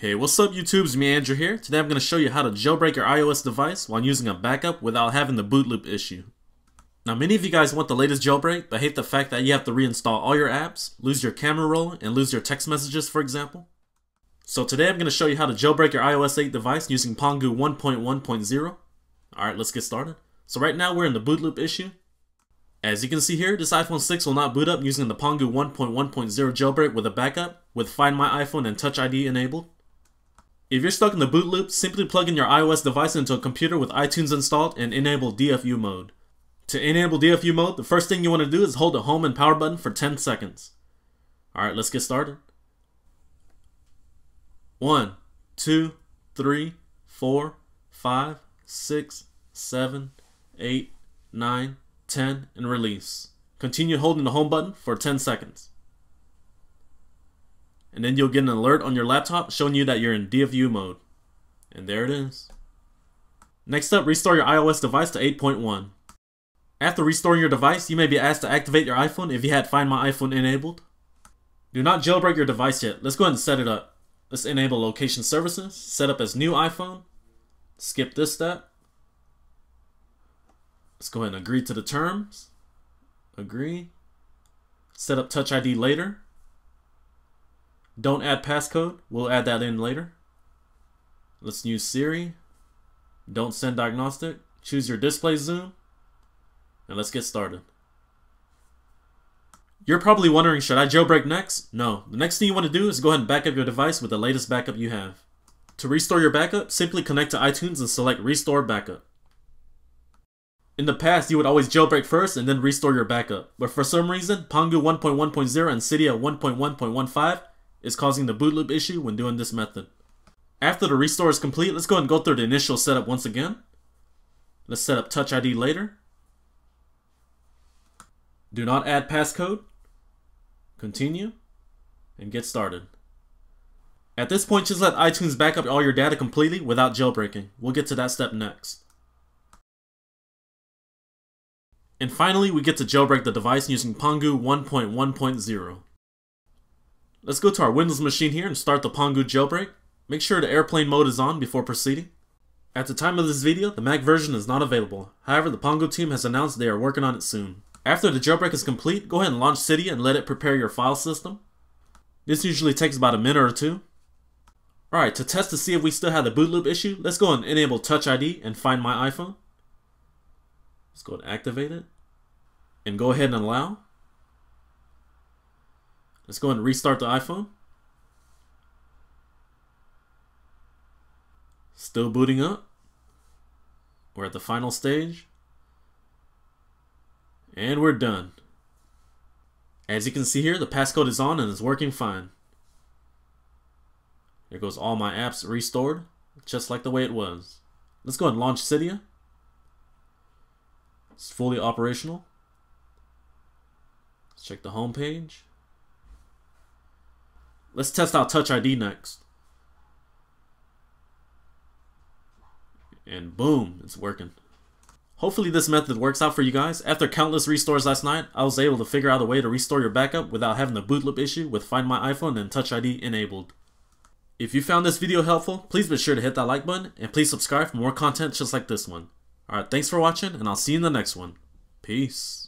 Hey, what's up YouTube's me Andrew here. Today I'm going to show you how to jailbreak your iOS device while using a backup without having the boot loop issue. Now many of you guys want the latest jailbreak but hate the fact that you have to reinstall all your apps, lose your camera roll, and lose your text messages for example. So today I'm going to show you how to jailbreak your iOS 8 device using Pangu 1.1.0. Alright, let's get started. So right now we're in the boot loop issue. As you can see here, this iPhone 6 will not boot up using the Pangu 1.1.0 jailbreak with a backup, with Find My iPhone and Touch ID enabled. If you're stuck in the boot loop, simply plug in your iOS device into a computer with iTunes installed and enable DFU mode. To enable DFU mode, the first thing you want to do is hold the home and power button for 10 seconds. Alright, let's get started. 1, 2, 3, 4, 5, 6, 7, 8, 9, 10, and release. Continue holding the home button for 10 seconds and then you'll get an alert on your laptop showing you that you're in DFU mode. And there it is. Next up, restore your iOS device to 8.1. After restoring your device, you may be asked to activate your iPhone if you had Find My iPhone enabled. Do not jailbreak your device yet. Let's go ahead and set it up. Let's enable location services, set up as new iPhone, skip this step. Let's go ahead and agree to the terms. Agree. Set up Touch ID later. Don't add passcode. We'll add that in later. Let's use Siri. Don't send diagnostic. Choose your display zoom. And let's get started. You're probably wondering, should I jailbreak next? No. The next thing you want to do is go ahead and back up your device with the latest backup you have. To restore your backup, simply connect to iTunes and select Restore Backup. In the past, you would always jailbreak first and then restore your backup. But for some reason, Pangu 1.1.0 and Cydia 1.1.15 is causing the boot loop issue when doing this method. After the restore is complete, let's go ahead and go through the initial setup once again. Let's set up Touch ID later. Do not add passcode. Continue. And get started. At this point, just let iTunes back up all your data completely without jailbreaking. We'll get to that step next. And finally, we get to jailbreak the device using Pangu 1.1.0. Let's go to our Windows machine here and start the Pangu jailbreak. Make sure the airplane mode is on before proceeding. At the time of this video, the Mac version is not available. However, the Pangu team has announced they are working on it soon. After the jailbreak is complete, go ahead and launch Cydia and let it prepare your file system. This usually takes about a minute or two. Alright, to test to see if we still have the boot loop issue, let's go and enable Touch ID and find my iPhone. Let's go and activate it. And go ahead and allow. Let's go ahead and restart the iPhone. Still booting up. We're at the final stage. And we're done. As you can see here, the passcode is on and is working fine. There goes all my apps restored, just like the way it was. Let's go ahead and launch Cydia. It's fully operational. Let's check the home page. Let's test out Touch ID next. And boom, it's working. Hopefully this method works out for you guys. After countless restores last night, I was able to figure out a way to restore your backup without having the boot loop issue with Find My iPhone and Touch ID enabled. If you found this video helpful, please be sure to hit that like button and please subscribe for more content just like this one. Alright, thanks for watching and I'll see you in the next one. Peace.